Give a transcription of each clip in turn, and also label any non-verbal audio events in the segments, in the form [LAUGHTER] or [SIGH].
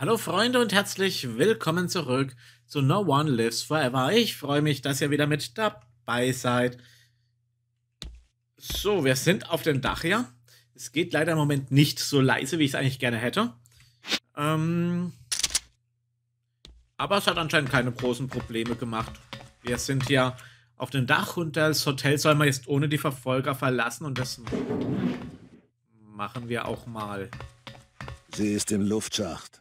Hallo Freunde und herzlich willkommen zurück zu No One Lives Forever. Ich freue mich, dass ihr wieder mit dabei seid. So, wir sind auf dem Dach hier. Es geht leider im Moment nicht so leise, wie ich es eigentlich gerne hätte. Ähm, aber es hat anscheinend keine großen Probleme gemacht. Wir sind hier auf dem Dach und das Hotel soll man jetzt ohne die Verfolger verlassen und das machen wir auch mal. Sie ist im Luftschacht.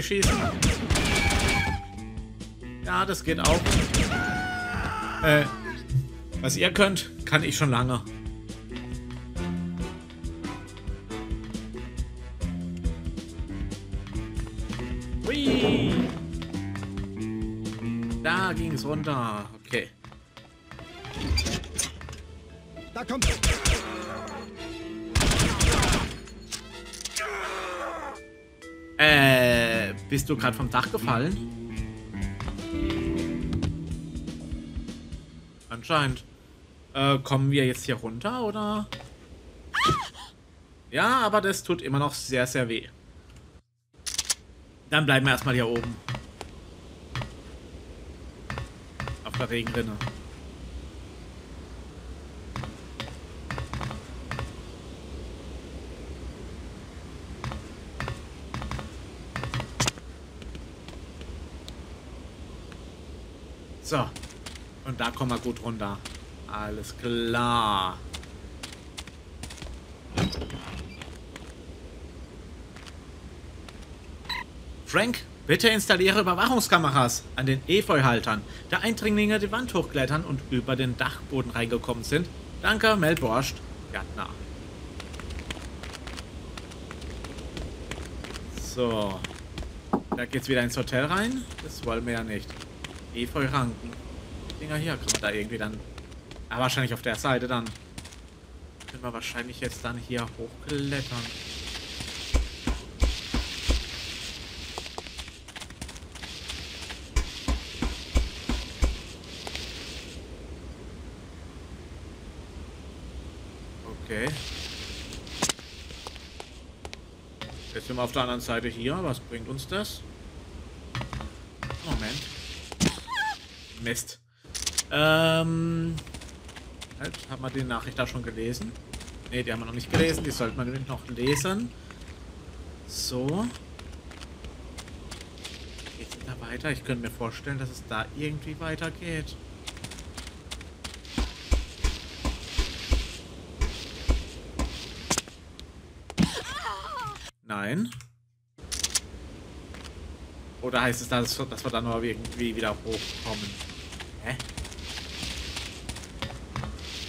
Durchschießen? Ja, das geht auch. Äh, was ihr könnt, kann ich schon lange. Hui. Da ging es runter. Okay. Da kommt Äh, bist du gerade vom Dach gefallen? Anscheinend. Äh, kommen wir jetzt hier runter, oder? Ja, aber das tut immer noch sehr, sehr weh. Dann bleiben wir erstmal hier oben. Auf der Regenrinne. So. Und da kommen wir gut runter. Alles klar. Frank, bitte installiere Überwachungskameras an den Efeuhaltern, da Eindringlinge die Wand hochklettern und über den Dachboden reingekommen sind. Danke, Mel Borscht, Gärtner. So. Da geht's wieder ins Hotel rein. Das wollen wir ja nicht. Efeu-Ranken. Dinger hier man da irgendwie dann... Ah, wahrscheinlich auf der Seite dann. Können wir wahrscheinlich jetzt dann hier hochklettern. Okay. Jetzt sind wir auf der anderen Seite hier. Was bringt uns das? Moment. Mist. Ähm. Halt, haben wir die Nachricht da schon gelesen? Ne, die haben wir noch nicht gelesen. Die sollte man noch lesen. So. Geht's da weiter? Ich könnte mir vorstellen, dass es da irgendwie weitergeht. Nein. Oder heißt es, dass, dass wir dann noch irgendwie wieder hochkommen? Hä?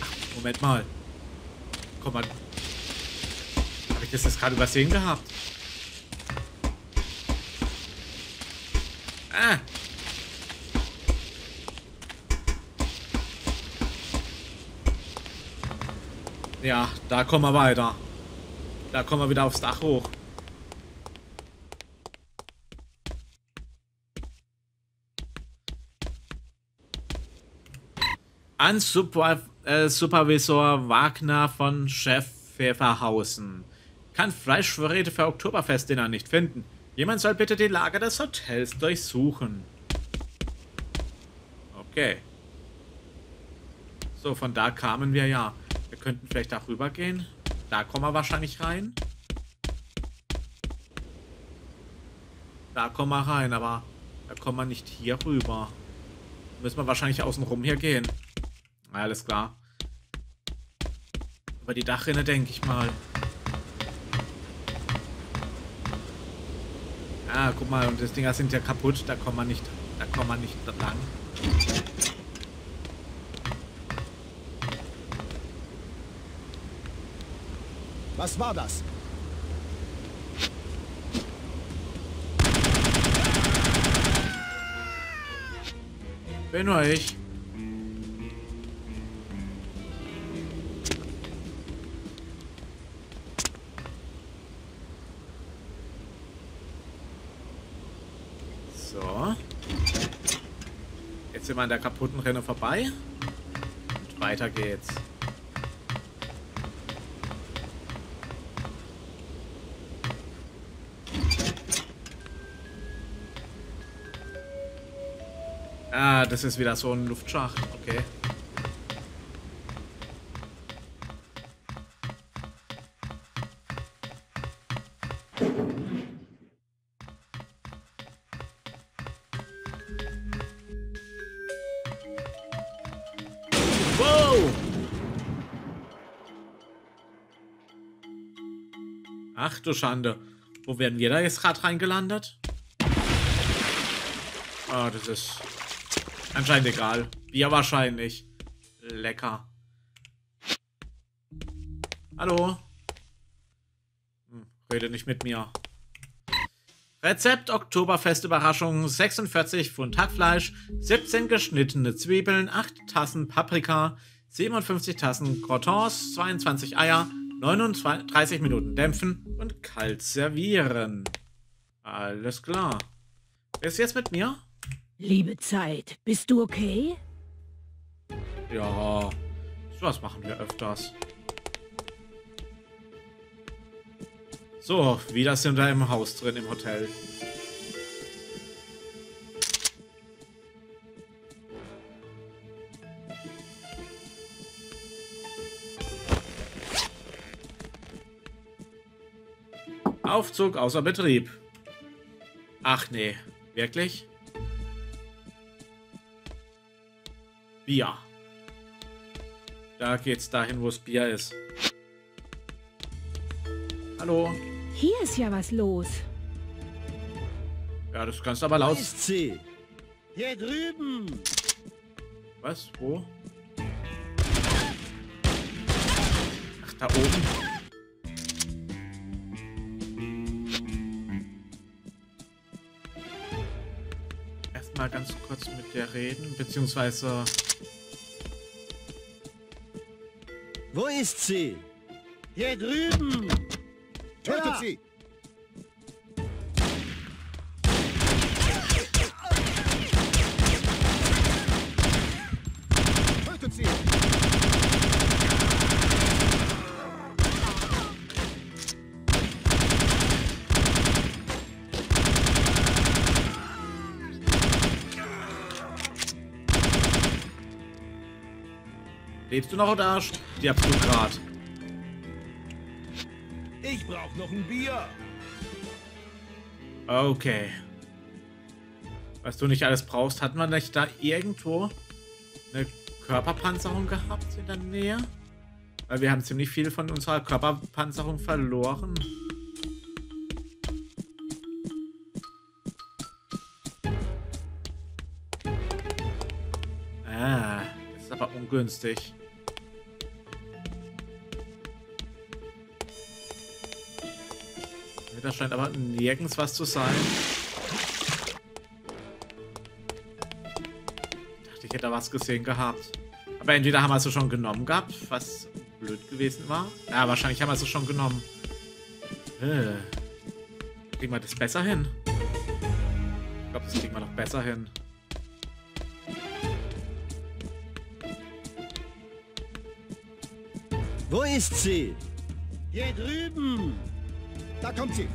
Ach, Moment mal. Komm mal. Habe ich das jetzt gerade übersehen gehabt? Ah. Ja, da kommen wir weiter. Da kommen wir wieder aufs Dach hoch. an Super, äh, Supervisor Wagner von Chef Pfefferhausen. Kann Fleischvorräte für Oktoberfestdinner nicht finden. Jemand soll bitte die Lager des Hotels durchsuchen. Okay. So, von da kamen wir ja. Wir könnten vielleicht da rüber gehen. Da kommen wir wahrscheinlich rein. Da kommen wir rein, aber da kommen wir nicht hier rüber. Müssen wir wahrscheinlich außen rum hier gehen. Alles klar. Über die Dachrinne denke ich mal. Ah, guck mal, und das Dinger sind ja kaputt, da kommt man nicht, da kommt man nicht lang. Was war das? Bin nur ich. Jetzt sind wir an der kaputten Renne vorbei. Und weiter geht's. Ah, das ist wieder so ein Luftschacht. Okay. Ach du Schande. Wo werden wir da jetzt gerade reingelandet? Ah, das ist anscheinend egal. Bier wahrscheinlich. Lecker. Hallo? Hm, rede nicht mit mir. Rezept Oktoberfest Überraschung 46 Pfund Hackfleisch, 17 geschnittene Zwiebeln, 8 Tassen Paprika, 57 Tassen Crotons, 22 Eier, 39 Minuten dämpfen und kalt servieren. Alles klar. Wer ist jetzt mit mir? Liebe Zeit, bist du okay? Ja, sowas machen wir öfters. So, wieder sind wir im Haus drin, im Hotel. Aufzug außer Betrieb. Ach nee, wirklich? Bier. Da geht's dahin, wo es Bier ist. Hallo? Hier ist ja was los. Ja, das kannst du aber laut. Ist sie? Hier drüben. Was? Wo? Ach, da oben. Erstmal ganz kurz mit der reden, beziehungsweise. Wo ist sie? Hier drüben. Tötet Ja. sie. Lebst du noch oder stirbst du grad? Ich brauch noch ein Bier. Okay. Was du nicht alles brauchst, hat man nicht da irgendwo eine Körperpanzerung gehabt in der Nähe? Weil wir haben ziemlich viel von unserer Körperpanzerung verloren. Ungünstig. Da scheint aber nirgends was zu sein. Ich dachte, ich hätte da was gesehen gehabt. Aber entweder haben wir es schon genommen gehabt, was blöd gewesen war. Ja, wahrscheinlich haben wir es schon genommen. Äh. Kriegen wir das besser hin? Ich glaube, das kriegen wir noch besser hin. Wo ist sie? Hier drüben. Da kommt sie.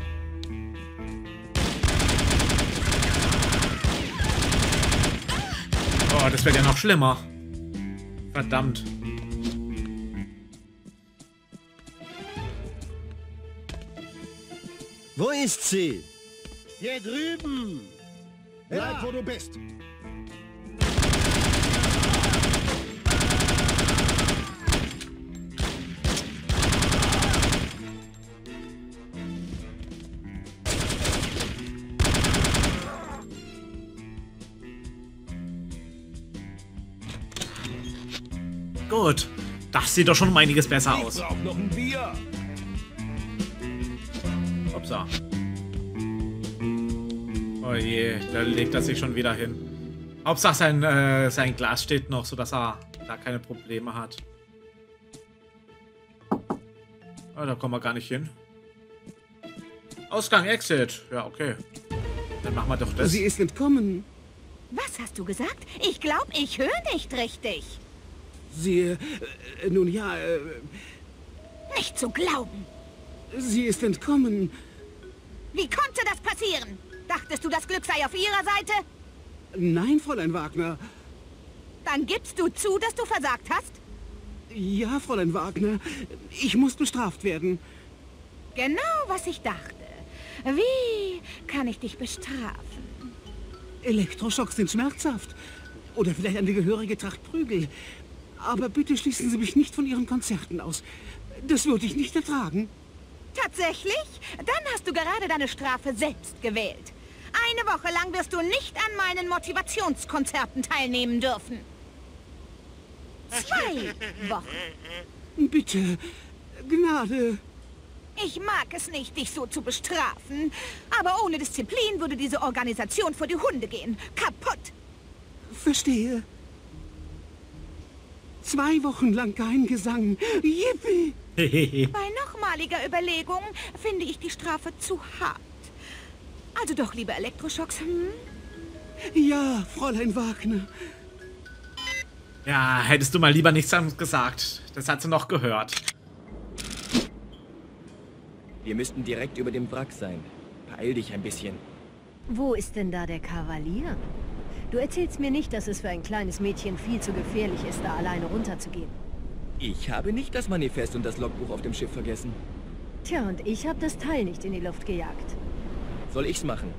Oh, das wird ja noch schlimmer. Verdammt. Wo ist sie? Hier drüben. Bleib, wo du bist. Das sieht doch schon um einiges besser aus. Upsa. Oh je, da legt er sich schon wieder hin. Hauptsache sein, äh, sein Glas steht noch, sodass er da keine Probleme hat. Oh, da kommen wir gar nicht hin. Ausgang, Exit. Ja, okay. Dann machen wir doch das. Sie ist entkommen. Was hast du gesagt? Ich glaube, ich höre nicht richtig. Sie, äh, nun ja, äh, Nicht zu glauben. sie ist entkommen. Wie konnte das passieren? Dachtest du, das Glück sei auf ihrer Seite? Nein, Fräulein Wagner. Dann gibst du zu, dass du versagt hast? Ja, Fräulein Wagner. Ich muss bestraft werden. Genau, was ich dachte. Wie kann ich dich bestrafen? Elektroschocks sind schmerzhaft. Oder vielleicht eine gehörige Tracht Prügel. Aber bitte schließen Sie mich nicht von Ihren Konzerten aus. Das würde ich nicht ertragen. Tatsächlich? Dann hast du gerade deine Strafe selbst gewählt. Eine Woche lang wirst du nicht an meinen Motivationskonzerten teilnehmen dürfen. Zwei Wochen. Bitte, Gnade. Ich mag es nicht, dich so zu bestrafen. Aber ohne Disziplin würde diese Organisation vor die Hunde gehen. Kaputt. Verstehe. Zwei Wochen lang kein Gesang. Yippie! [LAUGHS] Bei nochmaliger Überlegung finde ich die Strafe zu hart. Also doch, liebe Elektroschocks, hm? Ja, Fräulein Wagner. Ja, hättest du mal lieber nichts gesagt. Das hat sie noch gehört. Wir müssten direkt über dem Wrack sein. Beeil dich ein bisschen. Wo ist denn da der Kavalier? Du erzählst mir nicht, dass es für ein kleines Mädchen viel zu gefährlich ist, da alleine runterzugehen. Ich habe nicht das Manifest und das Logbuch auf dem Schiff vergessen. Tja, und ich habe das Teil nicht in die Luft gejagt. Soll ich's machen?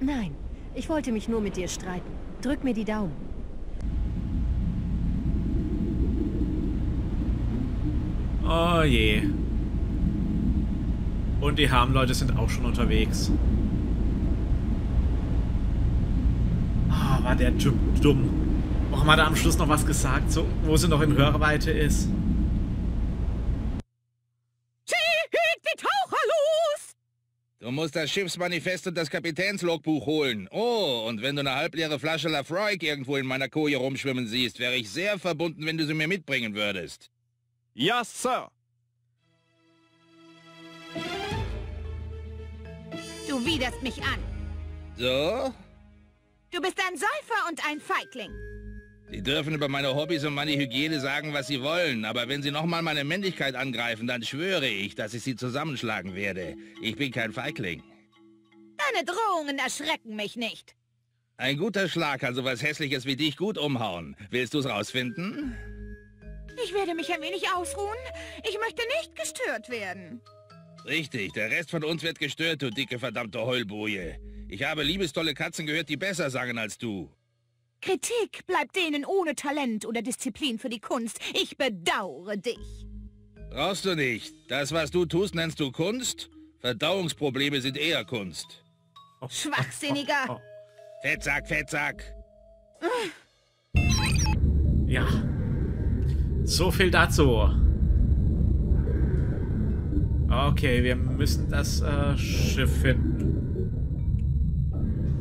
Nein, ich wollte mich nur mit dir streiten. Drück mir die Daumen. Oh je. Und die Harmleute sind auch schon unterwegs. War der Typ dumm. Warum hat er am Schluss noch was gesagt, so, wo sie noch in Hörweite ist? Die Taucher los! Du musst das Schiffsmanifest und das Kapitänslogbuch holen. Oh, und wenn du eine halbleere Flasche Lafroig irgendwo in meiner Koje rumschwimmen siehst, wäre ich sehr verbunden, wenn du sie mir mitbringen würdest. Ja, Sir. Du widerst mich an. So? Du bist ein Säufer und ein Feigling. Sie dürfen über meine Hobbys und meine Hygiene sagen, was sie wollen, aber wenn sie nochmal meine Männlichkeit angreifen, dann schwöre ich, dass ich sie zusammenschlagen werde. Ich bin kein Feigling. Deine Drohungen erschrecken mich nicht. Ein guter Schlag kann sowas Hässliches wie dich gut umhauen. Willst du's rausfinden? Ich werde mich ein wenig ausruhen. Ich möchte nicht gestört werden. Richtig, der Rest von uns wird gestört, du dicke verdammte Heulboje. Ich habe liebestolle Katzen gehört, die besser sangen als du. Kritik bleibt denen ohne Talent oder Disziplin für die Kunst. Ich bedauere dich. Brauchst du nicht. Das, was du tust, nennst du Kunst? Verdauungsprobleme sind eher Kunst. Schwachsinniger. [LAUGHS] Fettsack, Fettsack. Ja. So viel dazu. Okay, wir müssen das äh, Schiff finden.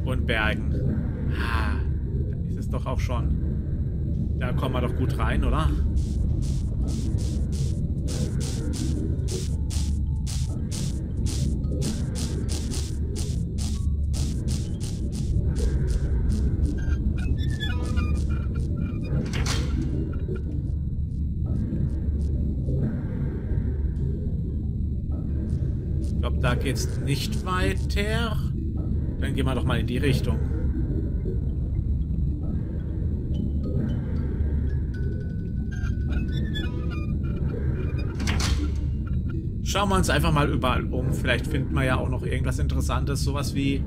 Und bergen. Ah, da ist es doch auch schon. Da kommen wir doch gut rein, oder? Ich glaube, da geht's nicht weiter. Gehen wir doch mal in die Richtung. Schauen wir uns einfach mal überall um. Vielleicht finden wir ja auch noch irgendwas Interessantes. Sowas wie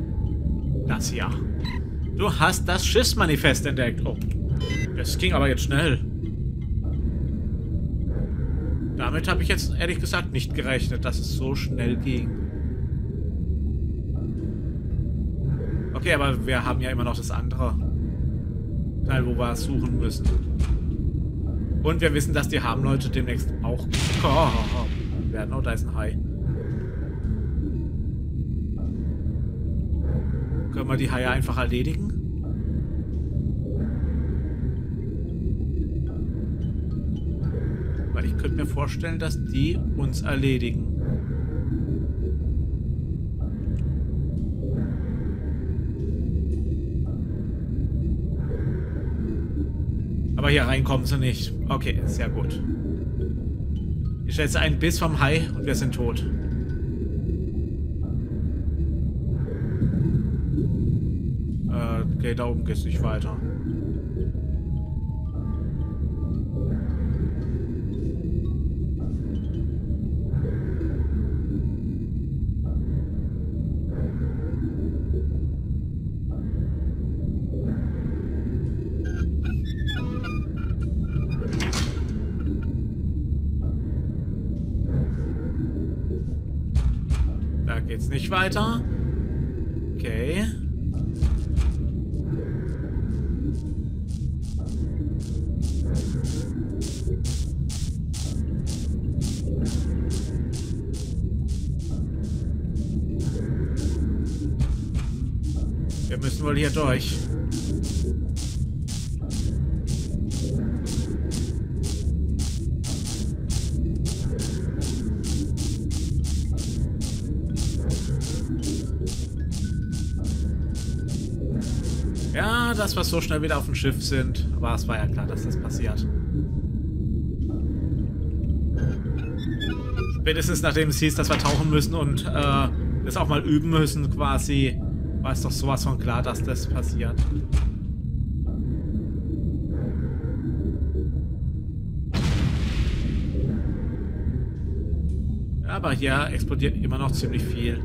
das hier. Du hast das Schiffsmanifest entdeckt. Oh, das ging aber jetzt schnell. Damit habe ich jetzt ehrlich gesagt nicht gerechnet, dass es so schnell ging. Okay, aber wir haben ja immer noch das andere Teil, wo wir suchen müssen. Und wir wissen, dass die Harmleute demnächst auch werden. Oh, da ist ein Hai. Können wir die Haie einfach erledigen? Weil ich könnte mir vorstellen, dass die uns erledigen. Aber hier reinkommen sie nicht. Okay, sehr gut. Ich schätze einen Biss vom Hai und wir sind tot. Äh, okay, da oben geht's nicht weiter. Geht's nicht weiter. Okay. Wir müssen wohl hier durch. Dass wir so schnell wieder auf dem Schiff sind. Aber es war ja klar, dass das passiert. Spätestens nachdem es hieß, dass wir tauchen müssen und äh, das auch mal üben müssen, quasi, war es doch sowas von klar, dass das passiert. Aber hier explodiert immer noch ziemlich viel.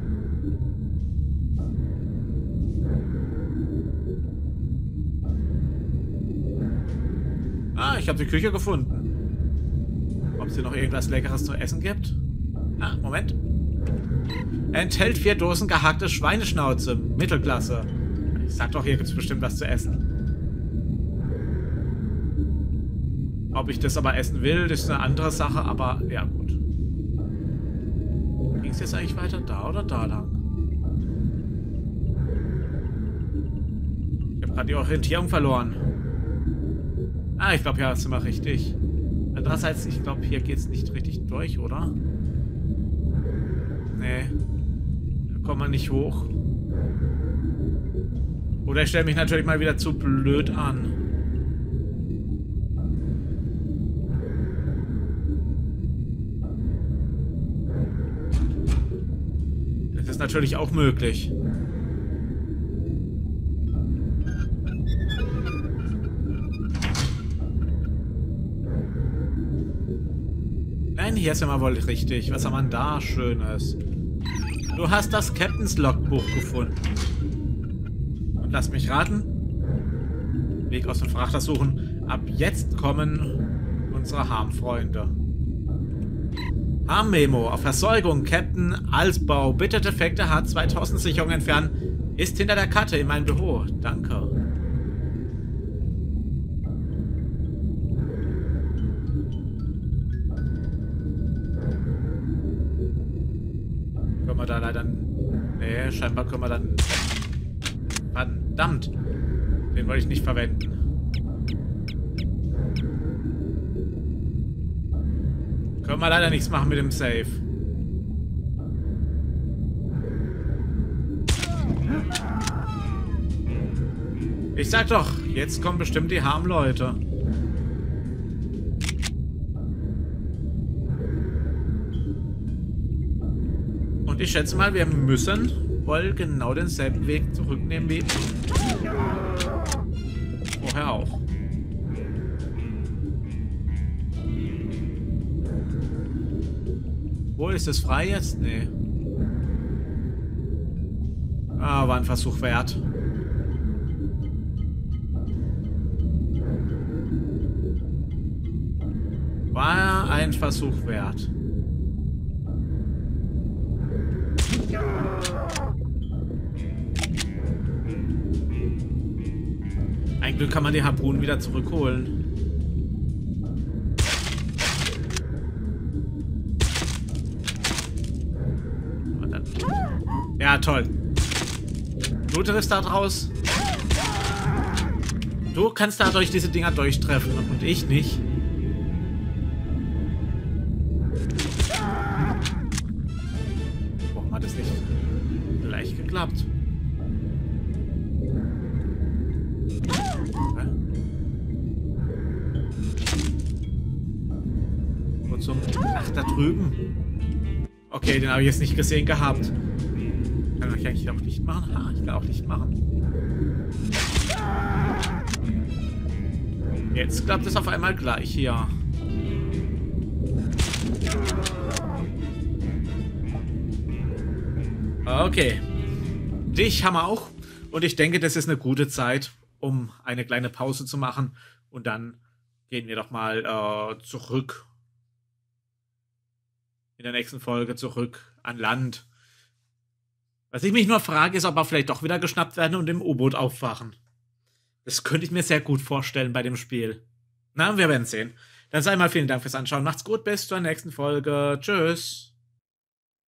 Ich habe die Küche gefunden. Ob es hier noch irgendwas Leckeres zu essen gibt? Ah, Moment. Enthält vier Dosen gehackte Schweineschnauze. Mittelklasse. Ich sag doch, hier gibt es bestimmt was zu essen. Ob ich das aber essen will, ist eine andere Sache, aber ja gut. Ging es jetzt eigentlich weiter da oder da lang? Ich habe gerade die Orientierung verloren. Ah, ich glaube, ja, sind wir richtig. Andererseits, ich glaube, hier geht es nicht richtig durch, oder? Nee. Da kommt man nicht hoch. Oder ich stelle mich natürlich mal wieder zu blöd an. Das ist natürlich auch möglich. Hier sind wir wohl richtig. Was haben wir da Schönes? Du hast das Captain's Logbuch gefunden. Und lass mich raten. Weg aus dem Frachter suchen. Ab jetzt kommen unsere Harmfreunde. Harm-Memo auf Versorgung, Captain Alsbau. Bitte defekte H2000 Sicherung entfernen. Ist hinter der Karte in meinem Büro. Danke. Wir da leider... Nee, scheinbar können wir dann... Verdammt. Den wollte ich nicht verwenden. Können wir leider nichts machen mit dem Safe. Ich sag doch, jetzt kommen bestimmt die Harmleute. Und schätze mal, wir müssen wohl genau denselben Weg zurücknehmen wie vorher auch. Wo ist es frei jetzt? Nee. Ah, war ein Versuch wert. War ein Versuch wert. Glück kann man die Harpunen wieder zurückholen. Ja, toll. Du triffst da draus. Du kannst dadurch diese Dinger durchtreffen und ich nicht. Habe ich jetzt nicht gesehen gehabt. Kann ich eigentlich auch nicht machen? Ha, ich kann auch nicht machen. Jetzt klappt es auf einmal gleich hier. Okay. Dich haben wir auch. Und ich denke, das ist eine gute Zeit, um eine kleine Pause zu machen. Und dann gehen wir doch mal äh, zurück. In der nächsten Folge zurück an Land. Was ich mich nur frage, ist, ob wir vielleicht doch wieder geschnappt werden und im U-Boot aufwachen. Das könnte ich mir sehr gut vorstellen bei dem Spiel. Na, wir werden sehen. Dann sei mal vielen Dank fürs Anschauen. Macht's gut, bis zur nächsten Folge. Tschüss.